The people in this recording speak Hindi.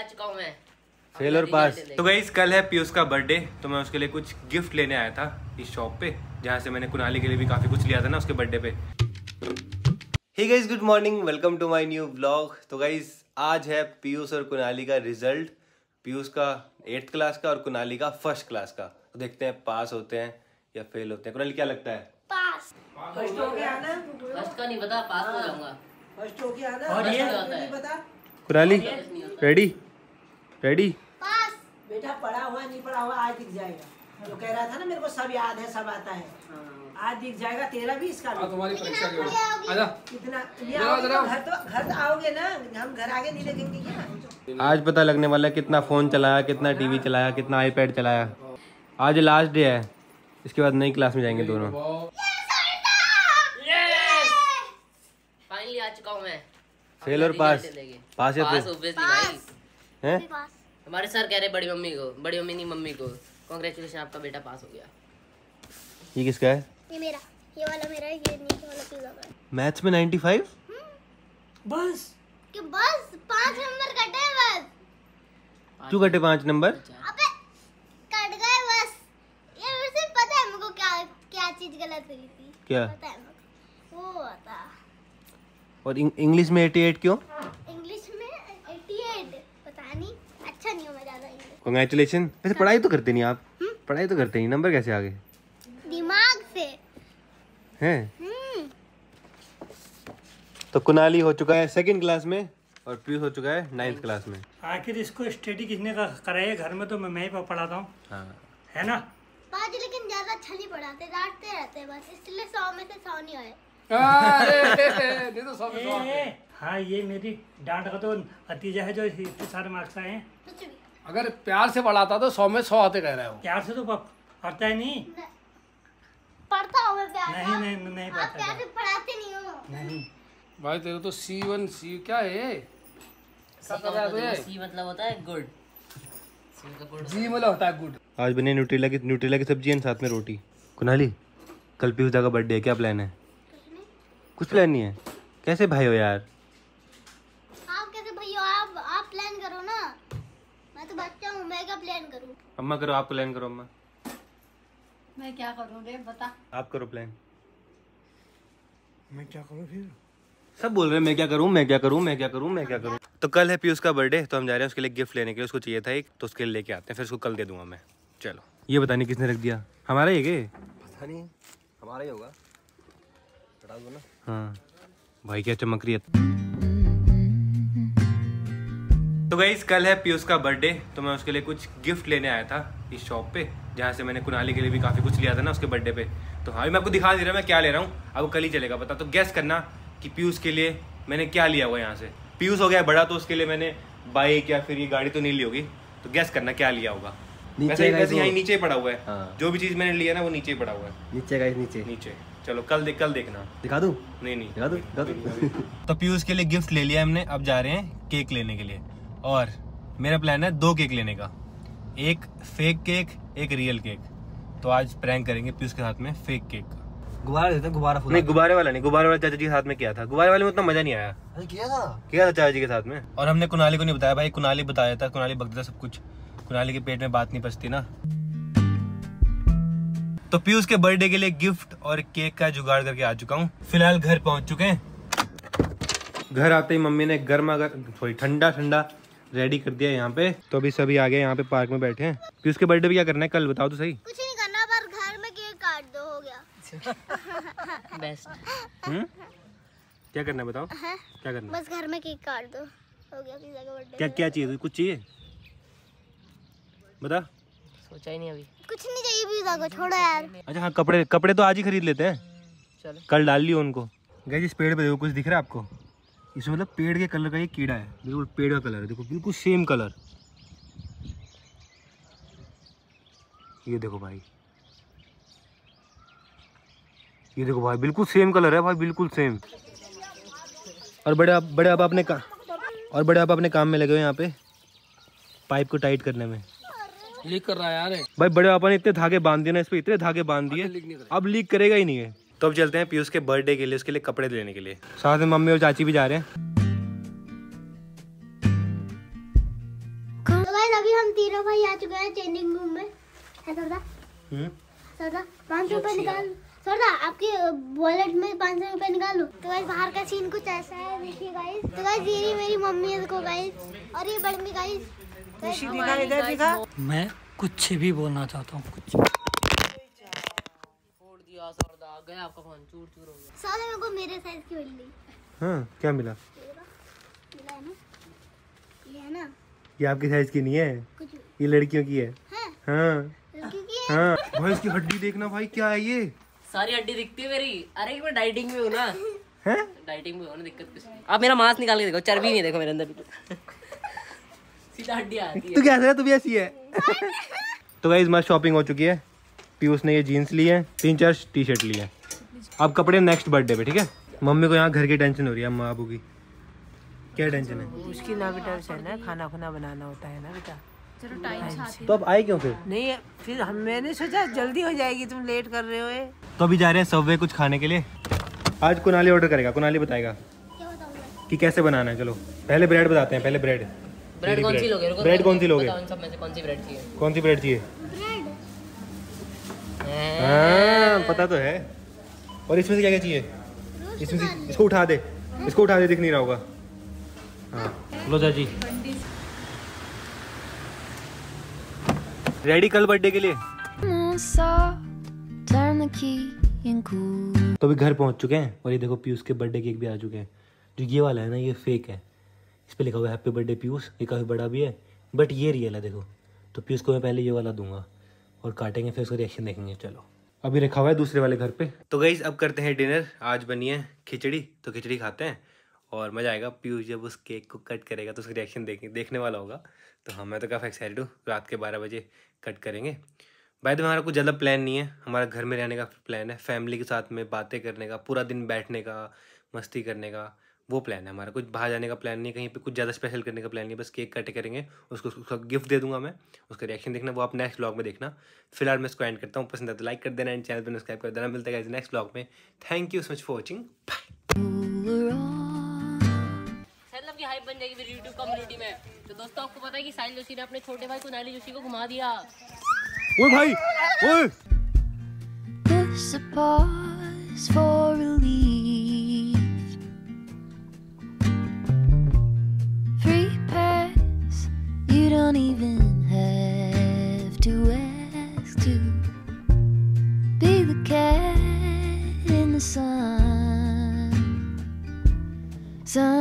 आ चुका हूँ मैं फेल और पास। तो गई कल है पीयूष का बर्थडे तो मैं उसके लिए कुछ गिफ्ट लेने आया था इस शॉप पे जहाँ से मैंने कुनाली के लिए भी काफ़ी कुछ लिया था ना उसके बर्थडे पे। Hey guys good morning welcome to my new vlog तो गाइस आज है पीयूष और कुनाली का रिज़ल्ट पीयूष का एट्थ क्लास का और कुनाली का फ़र्स्ट क्लास का। तो देखते हैं पास होते हैं या फेल होते हैं। कुनाली क्या लगता है? पास फ़र्स्ट हो गया ना? फ़र्स्ट का नहीं पता पास हो जाऊँगा। फ़र्स्ट हो गया ना? और ये? नहीं पता कुनाली रेडी रेडी बेटा पढ़ा हुआ नहीं पढ़ा हुआ आज दिख जाएगा। जो कह रहा था ना मेरे को सब याद है सब आता है। आज दिख जाएगा तेरा भी इसका भी। तुम्हारी परीक्षा जरा। तो घर तो घर तो आओगे ना? हम घर आगे नहीं लगेंगे क्या? आज पता लगने वाला है कितना फ़ोन चलाया कितना टीवी चलाया कितना आईपैड चलाया। आज लास्ट डे है। इसके बाद नई क्लास में जाएँगे दोनों। फाइनली आ चुका हूँ मैं। फेल और पास पास या पास फेल भाई। हैं? हमारे सर कह रहे बड़ी मम्मी को बड़ी मम्मी नहीं मम्मी को। कॉन्ग्रेचुलेशन आपका बेटा पास हो गया। ये किसका है? ये मेरा। ये वाला मेरा है, ये नीचे वाला पीला का मैथ्स में 95 बस। कि बस पाँच नंबर कटे हैं बस। क्यों कटे पाँच नंबर। अबे कट गए बस। ये मेरे से पता है मुझको क्या क्या चीज़ गलत हुई थी। क्या? पता है मुझको वो होता और इंग्लिश में 88 क्यों इंग्लिश में 88 पता नहीं अच्छा नहीं हूँ मैं ज़्यादा इंग्लिश कॉन्ग्रेचुलेशन वैसे पढ़ाई तो करते नहीं आप। पढ़ाई तो करते नहीं। नंबर कैसे आ गए? दिमाग से। हैं? हम्म। तो कुनाली हो चुका है सेकंड क्लास में और पीयूष हो चुका है नाइन्थ क्लास में। आखिर इसको स्टडी किसने का कराया घर में तो मैं मैं ही पढ़ाता हूँ। हाँ। है ना? बाजी लेकिन ज़्यादा अच्छा नहीं पढ़ाते। डांटते रहते बस। इसलिए सौ में से सौ नहीं आए। सौ में सौ। हैं। ये मेरी डांट का तो नतीजा है जो इतने सारे मार्क्स आए हैं। अगर प्यार से पढ़ाता तो सौ में सौ आते कह रहे हो। प्यार से तो पढ़ता है नहीं। पढ़ता हूँ प्यार नहीं नहीं नहीं, नहीं पढ़ता प्यार से पढ़ाते नहीं हो। नहीं। भाई तेरे तो सी वन सी क्या है? सी है मतलब मतलब होता है गुड सी जी मतलब होता है गुड आज बने न्यूट्रेला की न्यूट्रेला की सब्ज़ी एंड साथ में रोटी। कुनाली कल पीयूष का बर्थडे है क्या प्लान है? कुछ प्लान नहीं है। कैसे भाई हो यार? आप कैसे भैया आप आप प्लान करो ना। मैं तो बच्चा हूँ मैं क्या प्लान करूँ? अम्मा करो आप प्लान करो अम्मा। मैं क्या करूँ रे बता। आप करो प्लान मैं क्या करूँ फिर? सब बोल रहे हैं मैं क्या करूँ मैं क्या करूँ मैं क्या करूँ मैं क्या करूँ। तो कल है पीयूष का बर्थडे तो हम जा रहे हैं उसके लिए गिफ्ट लेने के लिए उसको चाहिए था एक तो उसके लिए लेके आते हैं फिर उसको कल दे दूँगा मैं। चलो। ये बता नहीं किसने रख दिया। हमारा ही है के पता नहीं हमारा ही होगा। ना? हाँ। भाई क्या चमक रही है। तो गाइस कल है पीयूष का बर्थडे तो मैं उसके लिए कुछ गिफ्ट लेने आया था इस शॉप पे जहाँ से मैंने कुनाली के लिए भी काफ़ी कुछ लिया था ना उसके बर्थडे पे। तो हाँ मैं आपको दिखा दे रहा हूँ मैं क्या ले रहा हूँ अब कल ही चलेगा पता। तो गैस करना कि पीयूष के लिए मैंने क्या लिया हुआ यहाँ से। पीयूष हो गया बड़ा तो उसके लिए मैंने बाइक या फिर ये गाड़ी तो नहीं ली होगी। तो गैस करना क्या लिया होगा। वैसे वैसे यहाँ नीचे ही पड़ा हुआ है। हाँ। जो भी चीज़ मैंने लिया ना वो नीचे ही पड़ा हुआ है। नीचे गाइस नीचे। नीचे। चलो कल देख कल देखना। दिखा दूँ? नहीं नहीं। दिखा दूँ? तो पीयूष के लिए गिफ्ट ले लिया हमने अब जा रहे हैं केक लेने के लिए। और मेरा प्लान है दो केक लेने का। एक फेक केक एक रियल केक तो आज प्रैंक करेंगे पीयूष के साथ में फेक केक का। गुब्बारा देते गुब्बारा नहीं गुब्बारे वाला नहीं गुब्बारे वाला चाचा जी के साथ में किया था। गुब्बारे वाले में उतना मज़ा नहीं आया। किया था? किया था चाचा जी के साथ में। और हमने कुनाली को नहीं बताया भाई कुनाली बताया था कुनाली बक देता सब कुछ। कुनाली के पेट में बात नहीं पचती ना। तो पीयूष के बर्थडे के लिए गिफ्ट और केक का जुगाड़ करके आ चुका हूँ। फ़िलहाल घर पहुँच चुके हैं। घर आते ही मम्मी ने गर्मा गर्म सॉरी ठंडा ठंडा रेडी कर दिया यहाँ पे। तो अभी सभी आ गए यहाँ पे पार्क में बैठे हैं। पीयूष के बर्थडे पे क्या करना है? कल बताओ तो सही। कुछ नहीं करना पर घर में केक काट दो हो गया। बेस्ट हम्म? क्या करना है बताओ? क्या करना बस घर में केक काट दो हो गया पिज्जा का बर्थडे। क्या क्या चाहिए कुछ चाहिए? बता। सोचा ही नहीं अभी। कुछ नहीं चाहिए पिज्जा को छोड़ो यार। अच्छा हाँ कपड़े कपड़े तो आज ही खरीद लेते हैं। चलो। कल डाल लियो उनको। गए इस पेड़ पे देखो कुछ दिख रहा है आपको? इसमें मतलब पेड़ के कलर का ये कीड़ा है। बिल्कुल पेड़ का कलर है। देखो बिल्कुल सेम कलर ये देखो भाई। ये देखो भाई बिल्कुल सेम कलर है भाई बिल्कुल सेम और बड़े आप बड़े आप अपने का और बड़े आप अपने काम में लगे हुए यहाँ पे पाइप को टाइट करने में। लीक कर रहा है यार। भाई बड़े पापा ने इतने धागे बाँध दिए ना इस पर इतने धागे बाँध दिए करेगा। अब लीक करेगा ही नहीं है। तो अब चलते हैं पीयूष के बर्थडे के लिए उसके लिए कपड़े लेने के लिए। साथ में मम्मी और चाची भी जा रहे हैं। सरदा भाई आ चुके हैं चेंजिंग रूम में। है सरदा हम्म। सरदा पाँच सौ रुपये निकाल। सरदा आपके वॉलेट में पाँच सौ रुपये निकालो। तो गाइस बाहर का सीन कुछ ऐसा है देखिए गाइस तो गाइस ये मेरी मम्मी है देखो गाइस और ये गाइस मैं कुछ भी बोलना चाहता हूँ कुछ गया आपका फ़ोन चूर चूर हो गया। सारे मेरे को मेरे साइज़ की मिल। गई हाँ क्या मिला? मिला है ना? ये है ना? ये आपकी साइज़ की नहीं है? कुछ ये लड़कियों की है? है। हाँ। हाँ? भाई इसकी हड्डी देखना भाई क्या है ये? सारी हड्डी दिखती है मेरी। अरे मैं डाइटिंग में हूँ ना। हैं? डाइटिंग में हूँ ना दिक्कत कुछ आप मेरा मांस निकाल के देखो चर्बी नहीं देखो मेरे अंदर सीधा हड्डी आती है। तू कैसा है? तू भी ऐसी है। तो गाइज़ मस्त शॉपिंग हो चुकी है। पीयूष ने ये जीन्स ली है तीन चार टी शर्ट ली है। अब कपड़े नेक्स्ट बर्थडे पे ठीक है? मम्मी को यहाँ घर की टेंशन हो रही है अम्मा बाबू की। क्या टेंशन है? उसकी ना बेटा है ना खाना खुना बनाना होता है ना बेटा। तो अब आए क्यों फिर? नहीं फिर हम मैंने सोचा जल्दी हो जाएगी तुम लेट कर रहे हो तो अभी जा रहे हैं सबवे कुछ खाने के लिए। आज कुनाली ऑर्डर करेगा कुनाली बताएगा। क्या कि कैसे बनाना है चलो। पहले ब्रेड बताते हैं पहले ब्रेड ब्रेड कौन सी लोगे? ब्रेड कौन सी लोगे? बताओ इन सब में से कौन सी ब्रेड चाहिए? कौन सी ब्रेड चाहिए? हाँ पता तो है। और इसमें से क्या क्या चाहिए इसमें से इसको उठा दे। इसको उठा दे दिख नहीं रहा होगा। हाँ। लो चाची रेडी कल बर्थडे के लिए? तो अभी घर पहुँच चुके हैं और ये देखो पीयूष के बर्थडे केक भी आ चुके हैं। जो ये वाला है ना ये फेक है। इस पे लिखा हुआ है हैप्पी बर्थडे पीयूष ये काफ़ी बड़ा भी है। बट ये रियल है देखो। तो पीयूष को मैं पहले ये वाला दूँगा। और काटेंगे फिर उसका रिएक्शन देखेंगे। चलो। अभी रखा हुआ है दूसरे वाले घर पे। तो गई अब करते हैं डिनर आज बनी है खिचड़ी तो खिचड़ी खाते हैं। और मज़ा आएगा। पीयूष जब उस केक को कट करेगा तो उसका रिएक्शन देखेंगे देखने वाला होगा। तो हाँ मैं तो काफ़ी एक्साइटेड हूँ। रात के बारह बजे कट करेंगे। बाय द हमारा कुछ ज़्यादा प्लान नहीं है। हमारा घर में रहने का प्लान है। फैमिली के साथ में बातें करने का पूरा दिन बैठने का मस्ती करने का। वो प्लान है हमारा। कुछ बाहर जाने का प्लान नहीं कहीं पे कुछ ज़्यादा स्पेशल करने का प्लान नहीं बस केक कट करेंगे उसको उसका गिफ्ट दे दूँगा मैं उसका रिएक्शन देखना वो आप नेक्स्ट ब्लॉग में देखना। फ़िलहाल मैं इसको एंड करता हूँ पसंद है तो लाइक कर देना एंड चैनल पर सब्सक्राइब कर देना। मिलता है नेक्स्ट ब्लॉग में। Thank you so much for watching की हाइप बन जाएगी मेरी यूट्यूब कम्युनिटी में। तो दोस्तों आपको पता है कि साहिल जोशी ने अपने छोटे भाई कुनाली जोशी को घुमा दिया। ओए भाई ओए। Even have to ask to be the cat in the sun. Sun